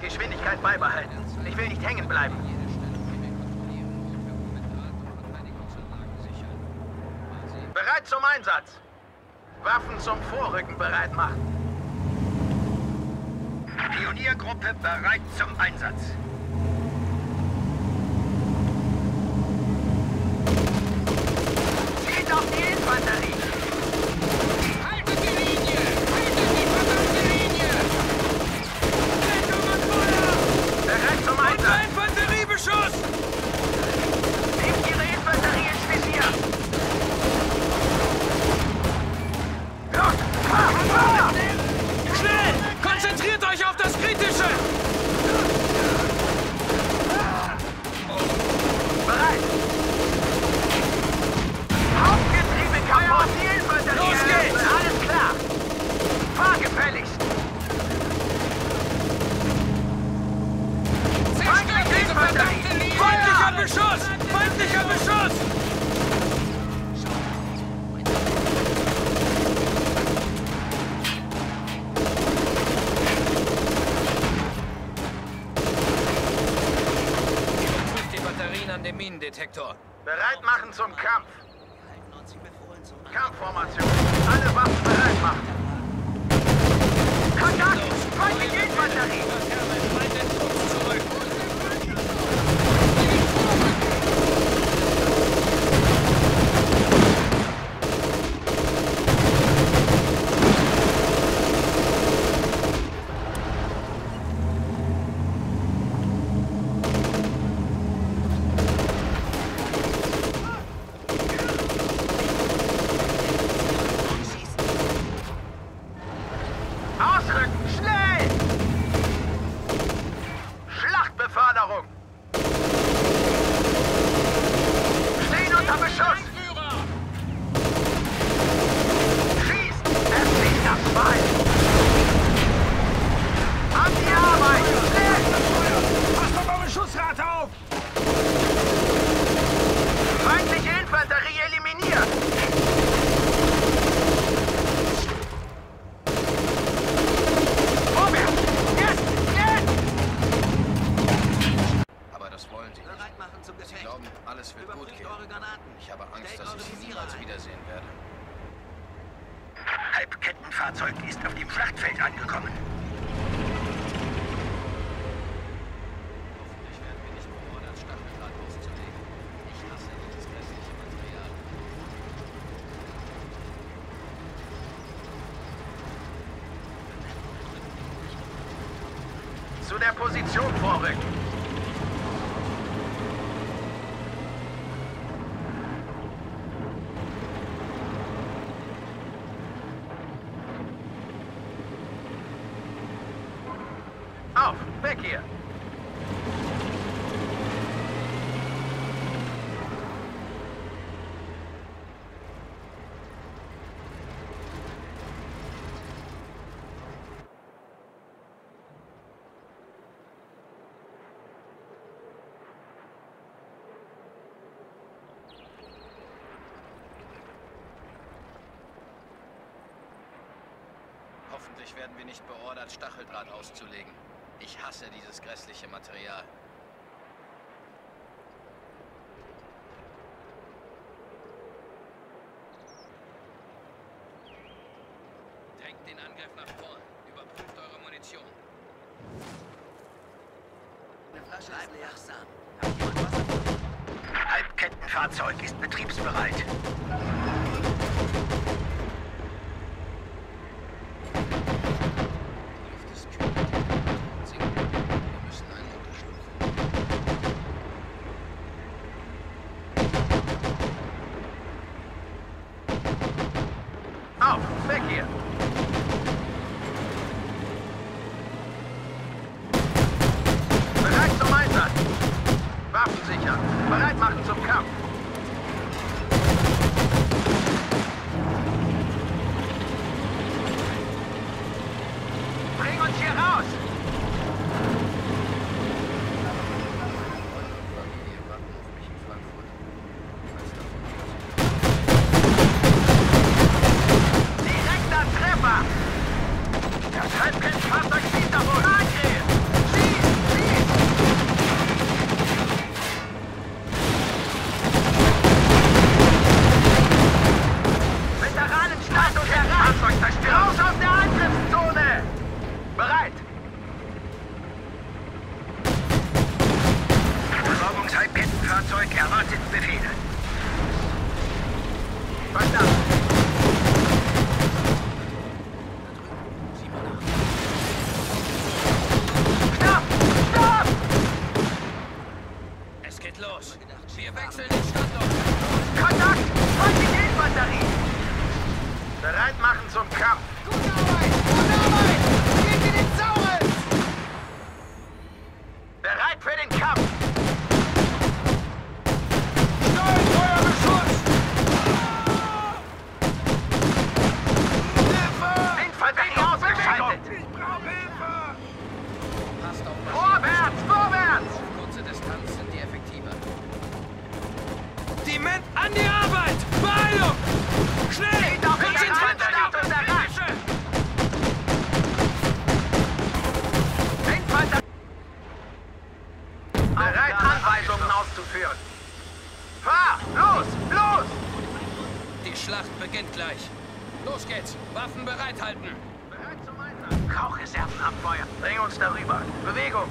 Geschwindigkeit beibehalten. Ich will nicht hängen bleiben. Bereit zum Einsatz. Waffen zum Vorrücken bereit machen. Pioniergruppe bereit zum Einsatz. Geht auf die Infanterie! der Position vorrücken. Hoffentlich werden wir nicht beordert, Stacheldraht auszulegen. Ich hasse dieses grässliche Material. Drängt den Angriff nach vorn. Überprüft eure Munition. Eine Flasche ist leer. Halbkettenfahrzeug ist betriebsbereit. Out! Back here! Los geht's. Waffen bereithalten. Bereit zum Einsatz. Rauchreserven abfeuern. Bring uns darüber. Bewegung.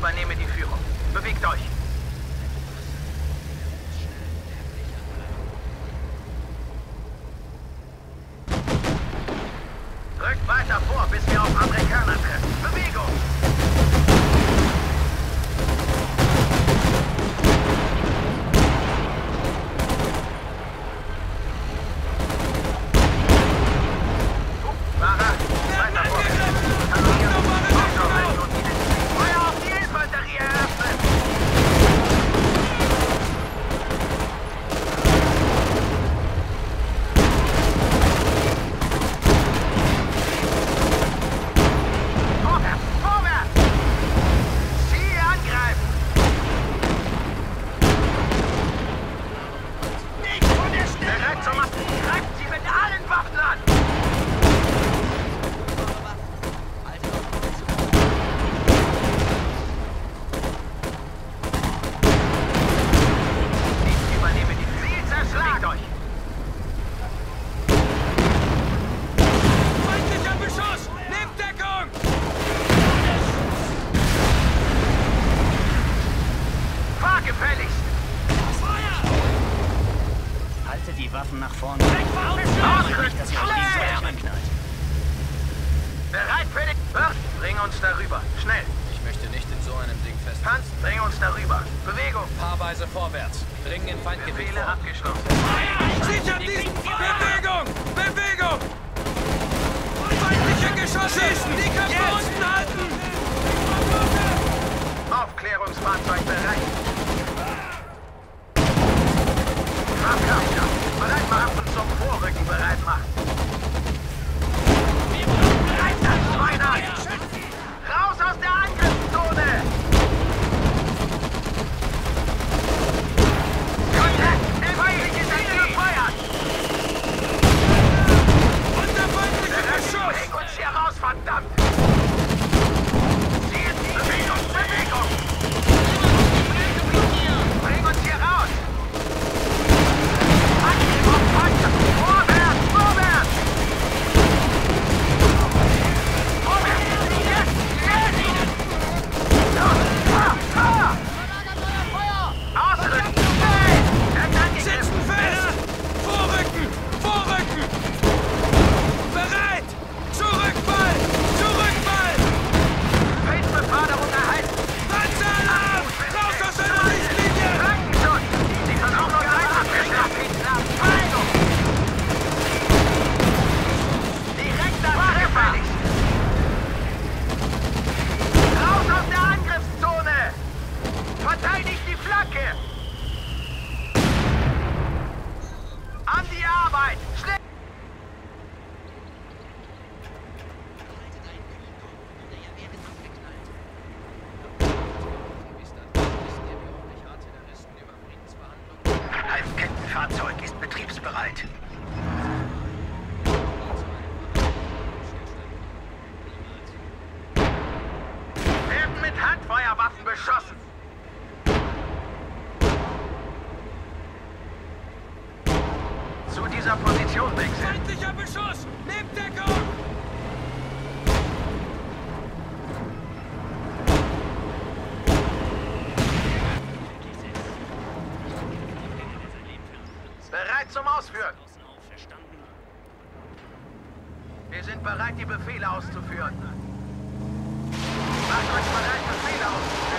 übernehme die Führung. Bewegt euch! Richtet die Waffen nach vorne. Bereit, Predict? Bring uns darüber. Schnell! Ich möchte nicht in so einem Ding fest. Panz, bring uns darüber. Bewegung! Paarweise vorwärts. Dringen in Feindgebiet. Befehle abgeschlossen. Sicher diesen! Bewegung! Bewegung! Feindliche Geschosse! Die Köpfe yes. unten halten! Aufklärungsfahrzeug bereit! Kraftkampf! Vorrücken bereit machen. Fahrzeug ist betriebsbereit. zum Ausführen. Wir sind bereit, die Befehle auszuführen. Macht euch bereit, Befehle auszuführen.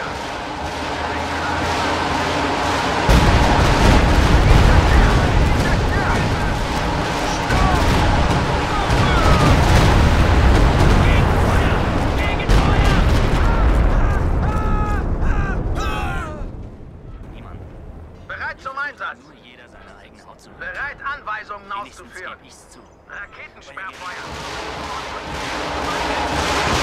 Bereit zum Einsatz! Bereit, Anweisungen auszuführen. Raketensperrfeuer!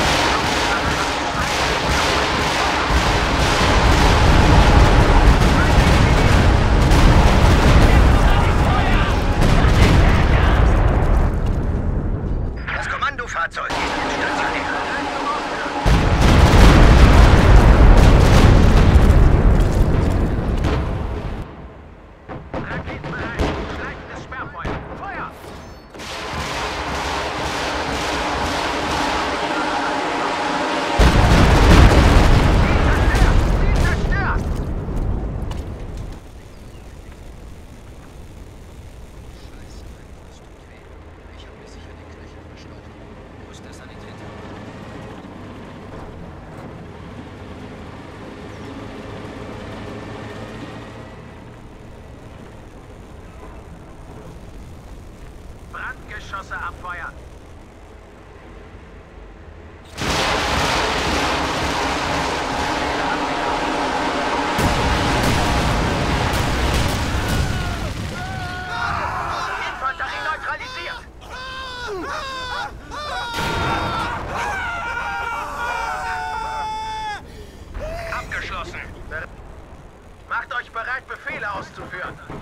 auszuführen.